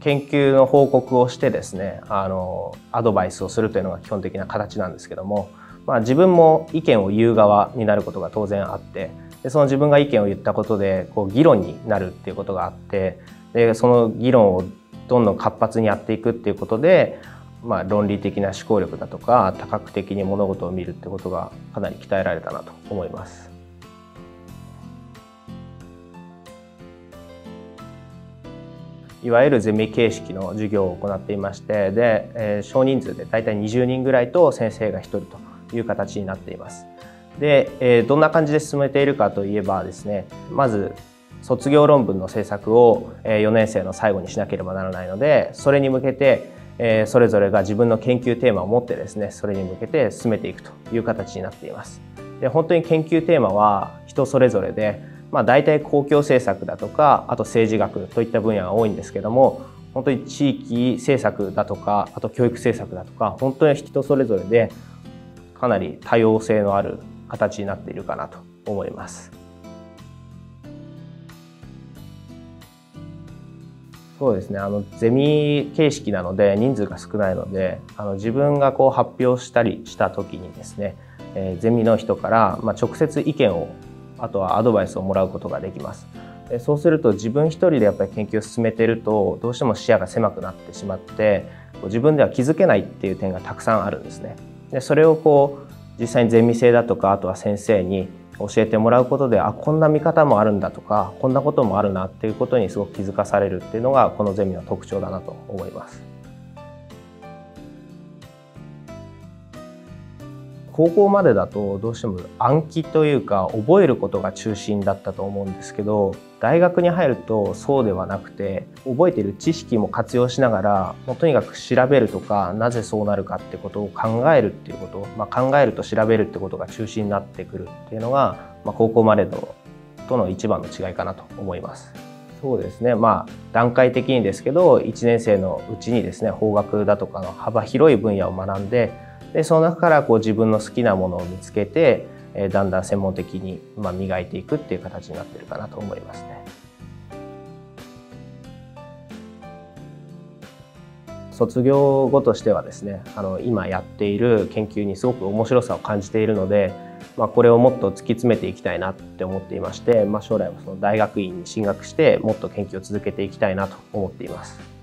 研究の報告をしてですねあのアドバイスをするというのが基本的な形なんですけども、まあ、自分も意見を言う側になることが当然あってでその自分が意見を言ったことでこう議論になるっていうことがあってでその議論をどんどん活発にやっていくっていうことで、まあ、論理的な思考力だとか多角的に物事を見るってことがかなり鍛えられたなと思います。いわゆるゼミ形式の授業を行っていましてで、えー、少人数で大体20人ぐらいと先生が1人という形になっています。で、えー、どんな感じで進めているかといえばですねまず卒業論文の制作を4年生の最後にしなければならないのでそれに向けてそれぞれが自分の研究テーマを持ってですねそれに向けて進めていくという形になっています。で本当に研究テーマは人それぞれでまあ、大体公共政策だとかあと政治学といった分野が多いんですけども本当に地域政策だとかあと教育政策だとか本当に人それぞれでかなり多様性のある形になっているかなと思います。そうですねあのゼミ形式なので人数が少ないのであの自分がこう発表したりした時にですね、えー、ゼミの人から、まあ、直接意見をあとはアドバイスをもらうことができます。そうすると自分一人でやっぱり研究を進めてるとどうしても視野が狭くなってしまって自分では気づけないっていう点がたくさんあるんですね。でそれをこう実際にゼミ生だとかあとは先生に教えてもらうことであこんな見方もあるんだとかこんなこともあるなっていうことにすごく気づかされるっていうのがこのゼミの特徴だなと思います。高校までだとどうしても暗記というか覚えることが中心だったと思うんですけど大学に入るとそうではなくて覚えてる知識も活用しながらもうとにかく調べるとかなぜそうなるかってことを考えるっていうこと、まあ、考えると調べるってことが中心になってくるっていうのが、まあ、高校までのとの一番の違いかなと思います。そうですねまあ段階的にですけど1年生のうちにですね法学だとかの幅広い分野を学んででその中からこう自分の好きなものを見つけて、えー、だんだん専門的に、まあ、磨いていくっていう形になってるかなと思いますね。卒業後としてはですねあの今やっている研究にすごく面白さを感じているので、まあ、これをもっと突き詰めていきたいなって思っていまして、まあ、将来はその大学院に進学してもっと研究を続けていきたいなと思っています。